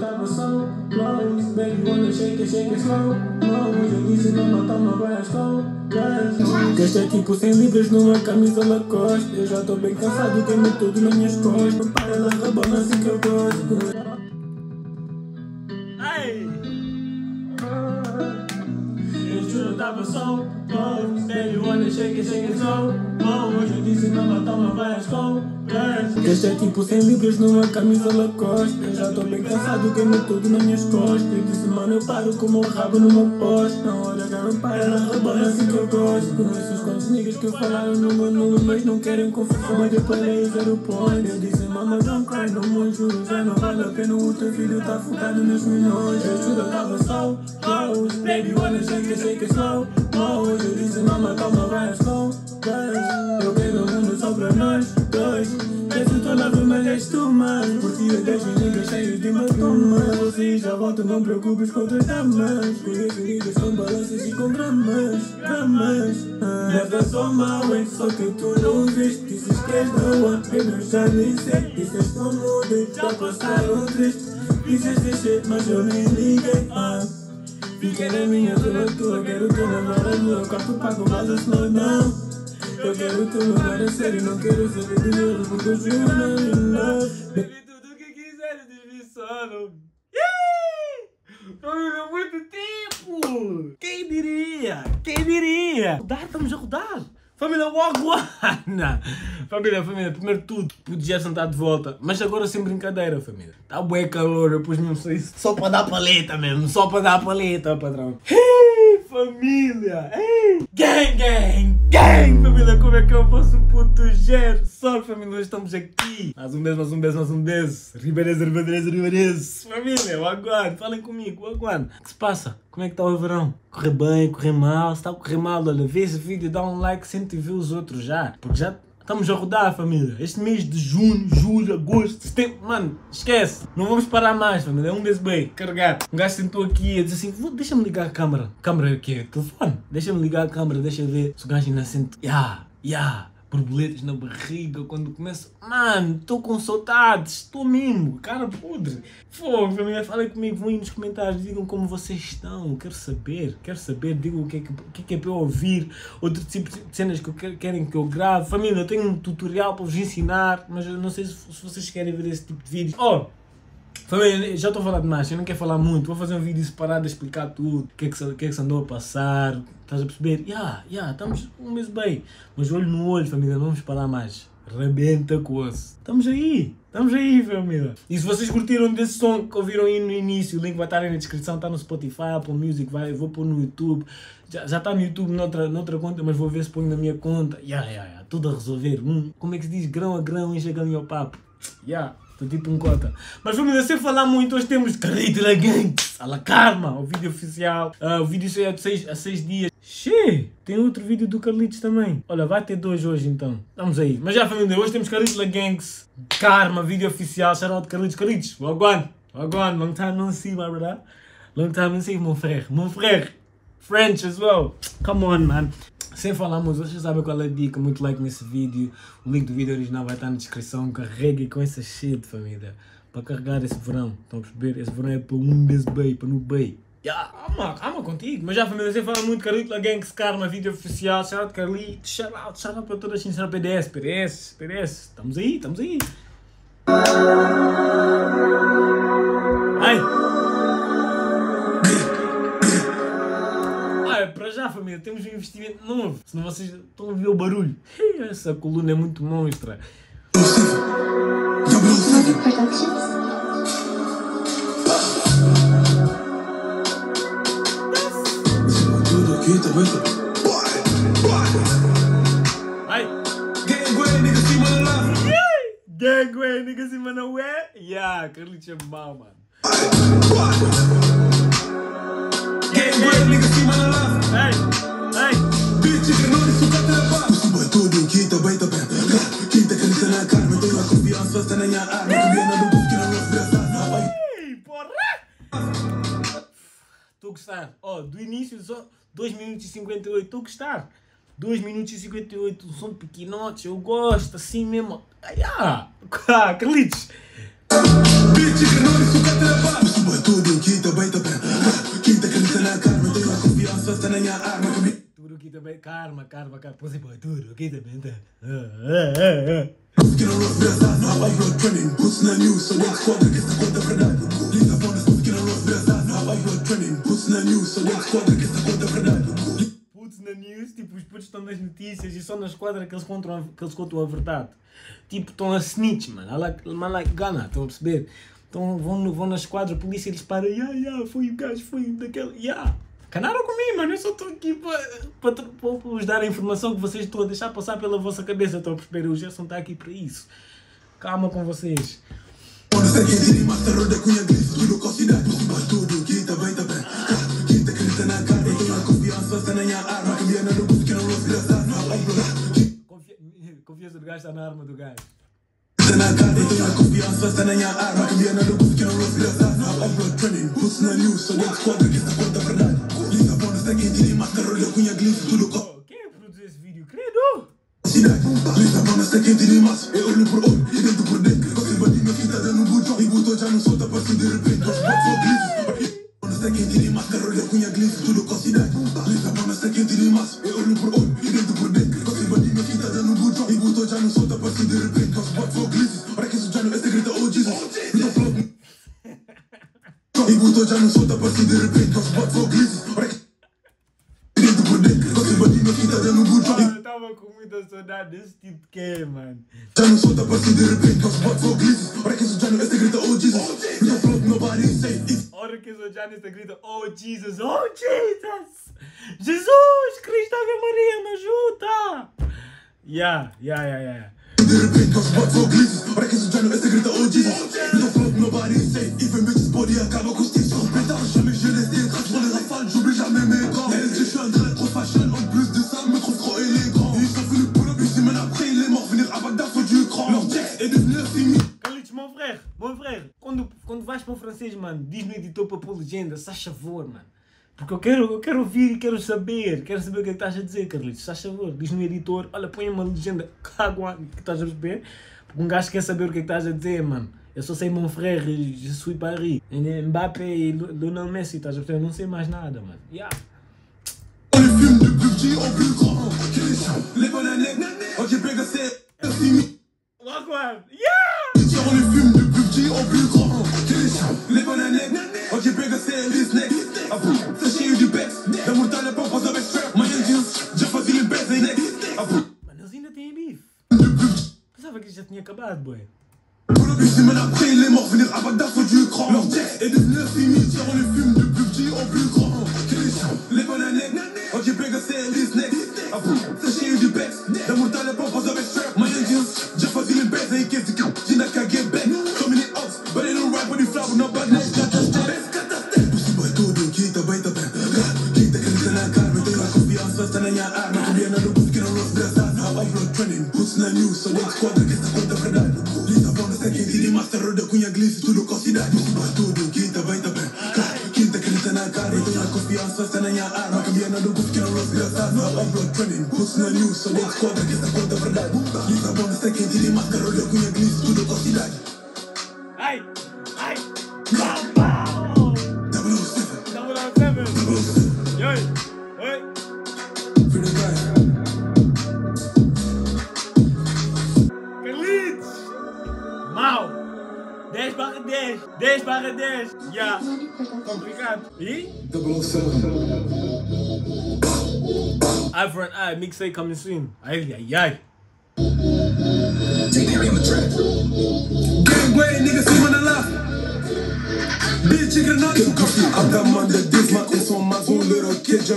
tava so close Baby, wanna shake it, shake it slow. Hoje eu disse não matar uma grass Gastei tipo 100 libras numa camisa Lacoste. Eu já tô bem cansado, queimei tudo nas minhas costas. Para ela rabona assim que eu gosto! Eu tava close Baby, wanna shake it, shake it slow. Hoje eu disse não matar uma grass Gastei tipo 100 libras numa camisa Lacoste já tô bem cansado, queimei tudo nas minhas costas. Eu disse, mano, eu paro com o meu rabo no meu poste. Na hora que não para, ela rebana assim que eu gosto. Conheço os quantos niggas que falaram no meu nome Mas não querem confusão, mas eu parei zero point. Eu disse, mama, don't cry, não me juro Já não vale a pena, o teu filho tá focado nos milhões Eu juro, eu tava so close. Baby, wanna shake it, shake it slow Hoje eu disse, mama, calma, vai, go Guys, eu quero só pra nós dois. Peço tua love, mas és tu, mano Por ti eu deixo niggas cheios de hematomas Você já volta, não preocupes com outras damas. Conheço niggas com balanças e com gramas Gramas Nada só mal, é só que tu não viste. Dizes que és one, eu já nem sei. Dizes tão muda, já passaram triste Dizes de shit, mas eu nem liguei. Ah. Fiquei na minha zona tua, quero teu namoro no meu quarto pago, mas eu slow down eu quero teu lugar é sério, não quero saber de dinheiro porque eu juro não. Baby, tudo que não. Família, muito tempo! Quem diria? Quem diria? Rodar, estamos a rodar! Família Wagwana! Família, família, primeiro tudo, podia sentar de volta, mas agora sem brincadeira, família. Tá bué calor, eu pus mesmo só isso, só para dar paleta mesmo, só para dar paleta, patrão. Família! Hey! Gang, gang, gang! Família, como é que eu faço o ponto zero? Só família, hoje estamos aqui. Mais um beijo, mais um beijo, mais um beijo. Ribeirense, ribeirense, ribeirense. Família, Wagwan, falem comigo, Wagwan. O que se passa? Como é que está o verão? Correr bem, correr mal? Se está a correr mal, olha, vê esse vídeo, dá um like, sente ver os outros já. Porque já estamos a rodar, família. Este mês de junho, julho, agosto, setembro, mano, esquece. Não vamos parar mais, família. É um mês bem, carregar. Um gajo sentou aqui e disse assim, deixa-me ligar a câmera. Câmera o quê? Telefone. Deixa-me ligar a câmera, deixa ver se o gajo ainda sente, ya, yeah, ya. Yeah borboletas na barriga quando começo. Mano, estou com saudades, estou mesmo, cara podre. Fogo, família, falem comigo, vão aí nos comentários, digam como vocês estão. Quero saber, quero saber, digam o que é que, que, é, que é para eu ouvir, outro tipo de cenas que eu querem que eu grave. Família, eu tenho um tutorial para vos ensinar, mas eu não sei se, se vocês querem ver esse tipo de vídeo. Oh! Família, já estou a falar demais, eu não quero falar muito, vou fazer um vídeo separado a explicar tudo, o que é que, que, é que se andou a passar, estás a perceber? Ya, yeah, ya, yeah, estamos um mês bem, mas olho no olho, família, não vamos parar mais. Rebenta com osso. Estamos aí, estamos aí, família. E se vocês curtiram desse som que ouviram aí no início, o link vai estar aí na descrição, está no Spotify, Apple Music, vai, vou pôr no YouTube. Já, já está no YouTube noutra, noutra conta, mas vou ver se ponho na minha conta. Ya, ya, ya, tudo a resolver. Hum, como é que se diz? Grão a grão, enche a ao papo. Ya. Yeah. Estou tipo um cota. Mas família, sem falar muito, hoje temos Carlito da Gangs, a la Karma, o vídeo oficial. Uh, o vídeo saiu há 6 a seis dias. Xê, tem outro vídeo do Carlitos também. Olha, vai ter dois hoje então. Vamos aí. Mas já família, hoje temos Carlitos da Gangs, Karma, vídeo oficial. Shout out Carlitos. Carlitos, wagwan. Wagwan, long time no see, my brother. Long time no see, mon frère. Mon frère. French as well. Come on, man. Sem falar muito, vocês sabem qual é a dica, muito like nesse vídeo. O link do vídeo original vai estar na descrição. Carregue com essa shit, família. Para carregar esse verão. Estão a perceber? Esse verão é para um mês bem, para no bem. Yeah, ama contigo. Mas já, família, sem falar muito, Carlito Gangs Karma, vídeo oficial. Shout out, Carlito. Shout out, shout out para toda a sincera PDS. PDS, PDS. Estamos aí, estamos aí. Família, temos um investimento novo. Senão vocês estão a ver o barulho. Essa coluna é muito monstra. Gangway, nigga, se mano, ué? Yeah, Carlitos é mau, mano. Gangway, nigga, se mano, Hey, hey. Suba é tudo, quinta. Quinta, na carne, a confiança está na arma. Estou a gostar. Ó, do início só 2 minutos e 58. Estou gostar. 2 minutos e 58, um som pequenote, eu gosto, assim mesmo. Ai, yeah. ah, ah Carlitos! Bitch, que não isso que é atrapalha! Suba tudo, quinta, baita bem. Quinta, caneta na carne, toda a confiança está na minha arma dentro quadra que esta conta é verdade Lisa Bonas, que não rock pesado, não upload trending Puts na news, é tipo, os putos estão nas notícias e só na esquadra que eles contam, a- que eles contam a verdade. Tipo, estão a snitch, mano. I like, Ghana, estão a perceber? Então vão, vão na esquadra, a polícia eles param, yeah, yeah, foi o gajo, foi daquele, yeah. Canaram comigo, mano. Eu só estou aqui para para vos dar a informação que vocês estão a deixar passar pela vossa cabeça. Estão a perceber? O Gerson está aqui para isso. Calma com vocês. Confiança do gajo está na arma do gajo. Acredita na cara, eu tenho a confiança Você nem a arma, que viene no busto que não rock pesado, não upload trending Puts na news, só dentro quadra que esta conta é verdade Lisa Bonas é quem tira mais terror da cunha Glitz, tudo com Oh, quem é que produziu esse vídeo? Credo! cidade Lisa Bonas é quem tira mais É olho por olho, e dentro por dentro Qualquer bandinha que tá dando bujo E botou já não solta, parece de repente Os bots são grises Bonas é quem tira mais Terror da cunha Glitz, tudo com cidade Lisa Ah, eu tava com muita saudade desse tipo que, mano. Já não solta partir de repente, os bots são grises Para que isso já não grita, oh Jesus No float, nobody say it A hora que o Janis grita, oh Jesus, oh Jesus! Jesus Cristo Ave Maria, me ajuda! Yeah, yeah, yeah, yeah. De repente, Para que já não grita, vais para o francês, mano, diz no editor para pôr legenda, se faz favor, mano. Porque eu quero, eu quero ouvir e quero saber, quero saber o que é que estás a dizer, Carlitos, se faz favor, diz no editor, olha, põe uma legenda cagua que estás a perceber, porque um gajo quer saber o que é que estás a dizer, mano. Eu só sei mon frère, je suis Paris, Mbappé e Lionel Messi, estás a perceber, eu não sei mais nada, mano. Yeah. On les Ethnie ah, Kabad, ah, boy. Aujourd'hui, même après les morts, venir à Bagdad sur du cran. Leur jet est devenu un cimetière, on les fume de plus petit en plus grand. Les bananes, ok, bigger, c'est this next. Après, sachez du best. D'amour, t'as les pommes, pas avec strap. My engines, j'ai choisi les best, et qu'est-ce que j'ai n'a qu'à confiança, está na minha arma. Combina no busto que não rock pesado. Now upload trending, puts na news. Só dentro quadra que esta conta é verdade. Lisa Bonas é quem tira mais terror da cunha Glitz. Tudo com 10 barra 10! 10 barra 10! Ya! Complicado! E? 007. Eye for an eye, mixtape coming soon! Ai, ai, ai! Gang way, nigga, see when I left. Bitch, you can not do coffee. I'm the man that diz, mas eu sou mais um little kid. Já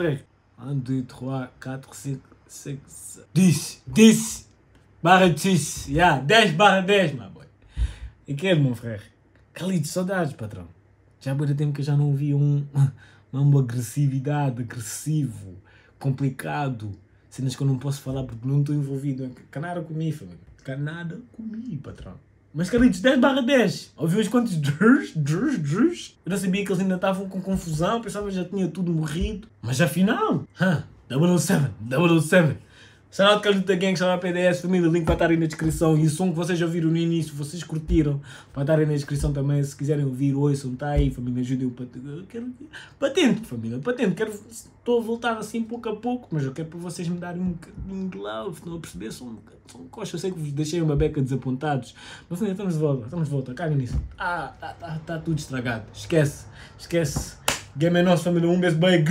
frère. 1, 2, 3, 4, 5, 6, 10. 10 barra 10. Ya, 10 barra 10, my boy. E quero, mon frère. Carlitos, saudades, patrão. Já há muito tempo que eu já não ouvi um, uma agressividade, agressivo, complicado. Cenas que eu não posso falar porque não estou envolvido. Canada comigo, família. Canada comigo, patrão. Mas Carlitos, 10 barra 10. Ouviu os quantos drus, drus, drus? Eu não sabia que eles ainda estavam com confusão, pensava que já tinha tudo morrido. Mas afinal, huh, 007, 007. Shout out Calita Gang, shout out PDS, família, o link vai estar aí na descrição. E o som que vocês ouviram no início, vocês curtiram, vai estar aí na descrição também. Se quiserem ouvir, ouçam, está aí, família, ajudem-o. Quero... Patente, família, patente. Quero... Estou a voltar assim pouco a pouco, mas eu quero para vocês me darem um bocadinho de love, estão a perceber? São, são coxa, eu sei que vos deixei uma beca desapontados. Mas família, estamos de volta, estamos de volta, caga nisso. Ah, está tá, tá tudo estragado, esquece, esquece. Game é nosso, família, um beijo bem.